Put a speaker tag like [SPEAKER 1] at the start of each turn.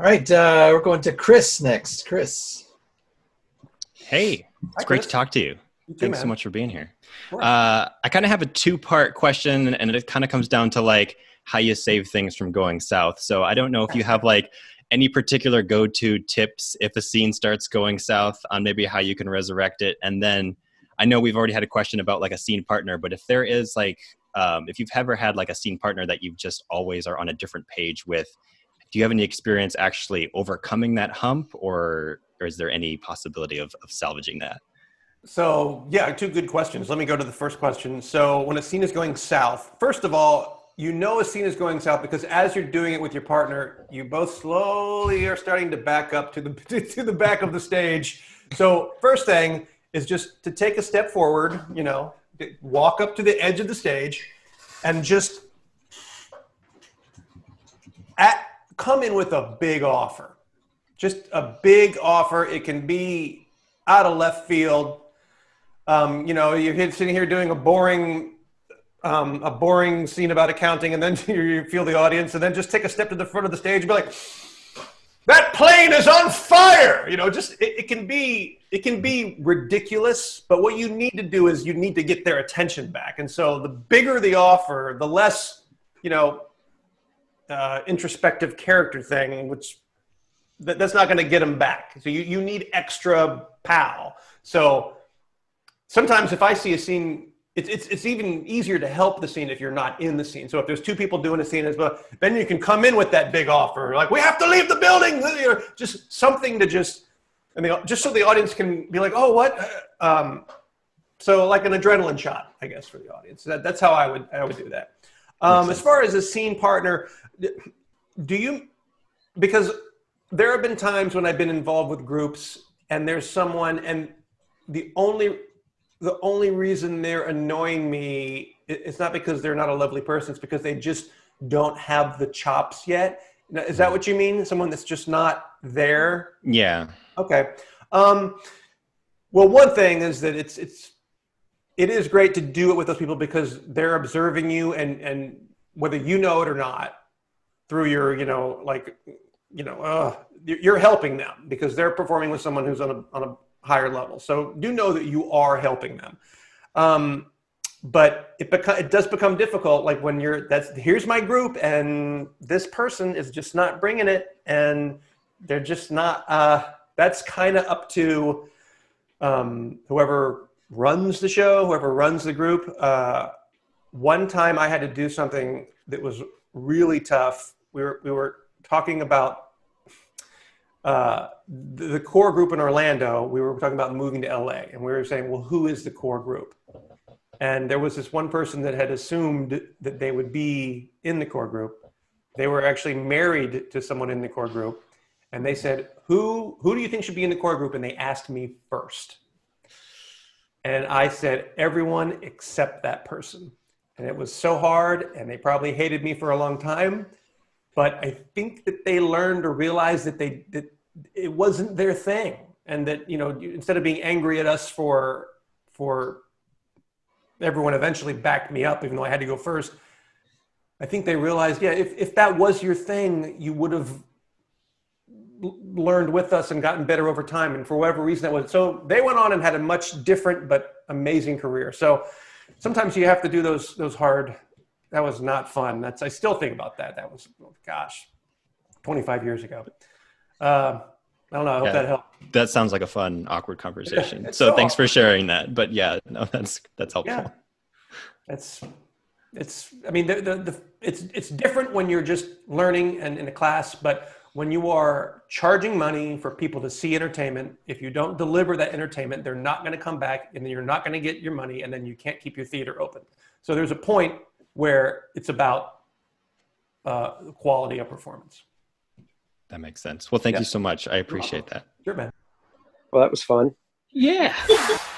[SPEAKER 1] All right, uh, we're going to Chris next. Chris.
[SPEAKER 2] Hey, it's
[SPEAKER 3] Hi,
[SPEAKER 2] great
[SPEAKER 3] Chris.
[SPEAKER 2] to talk to you.
[SPEAKER 3] You too,
[SPEAKER 2] Thanks so much for being here. Uh, I kind of have a two part question, and it kind of comes down to like how you save things from going south. So I don't know if you have like any particular go to tips if a scene starts going south on maybe how you can resurrect it. And then I know we've already had a question about like a scene partner, but if there is like, um, if you've ever had like a scene partner that you've just always are on a different page with, do you have any experience actually overcoming that hump or, or is there any possibility of, of salvaging that?
[SPEAKER 3] So, yeah, two good questions. Let me go to the first question. So, when a scene is going south, first of all, you know a scene is going south because as you're doing it with your partner, you both slowly are starting to back up to the to the back of the stage. So, first thing is just to take a step forward, you know, walk up to the edge of the stage and just at, come in with a big offer. Just a big offer. It can be out of left field. Um, you know, you're sitting here doing a boring, um, a boring scene about accounting, and then you feel the audience, and then just take a step to the front of the stage and be like, "That plane is on fire!" You know, just it, it can be it can be ridiculous, but what you need to do is you need to get their attention back, and so the bigger the offer, the less, you know, uh, introspective character thing, which that, that's not going to get them back. So you, you need extra pal. So sometimes if I see a scene, it's, it's, it's even easier to help the scene if you're not in the scene. So if there's two people doing a scene as well, then you can come in with that big offer, like we have to leave the building, or just something to just, I mean, just so the audience can be like, oh, what? Um, so like an adrenaline shot, I guess, for the audience. That, that's how I would I would do that. Um, as far as a scene partner, do you because there have been times when I've been involved with groups and there's someone and the only the only reason they're annoying me it's not because they're not a lovely person it's because they just don't have the chops yet. Is that what you mean? Someone that's just not there?
[SPEAKER 2] Yeah.
[SPEAKER 3] Okay. Um, well, one thing is that it's it's it is great to do it with those people because they're observing you and and whether you know it or not through your you know like you know uh, you're helping them because they're performing with someone who's on a on a higher level. So do know that you are helping them. Um, but it beco- it does become difficult like when you're that's here's my group and this person is just not bringing it and they're just not uh that's kind of up to um whoever runs the show whoever runs the group uh one time i had to do something that was really tough. We were we were talking about uh the, the core group in orlando we were talking about moving to la and we were saying well who is the core group? And there was this one person that had assumed that they would be in the core group. They were actually married to someone in the core group and they said who who do you think should be in the core group? And they asked me first and i said everyone except that person. And it was so hard and they probably hated me for a long time but i think that they learned or realized that they that it wasn't their thing and that you know instead of being angry at us for for everyone eventually backed me up even though i had to go first i think they realized yeah if, if that was your thing you would have learned with us and gotten better over time. And for whatever reason that was so they went on and had a much different but amazing career. So sometimes you have to do those those hard that was not fun. That's i still think about that. That was oh, gosh 25 years ago. Uh, i don't know. I hope
[SPEAKER 2] Yeah.
[SPEAKER 3] that helped.
[SPEAKER 2] That sounds like a fun, awkward conversation. So,
[SPEAKER 3] so
[SPEAKER 2] thanks for sharing that. But yeah, no, that's that's helpful.
[SPEAKER 3] yeah. It's it's i mean the, the, the it's it's different when you're just learning and in a class but when you are charging money for people to see entertainment if you don't deliver that entertainment they're not going to come back and then you're not going to get your money and then you can't keep your theater open so there's a point where it's about uh, quality of performance
[SPEAKER 2] That makes sense. Well, thank
[SPEAKER 3] Yeah.
[SPEAKER 2] you so much. I appreciate that.
[SPEAKER 3] sure man
[SPEAKER 4] Well, that was fun.
[SPEAKER 2] Yeah.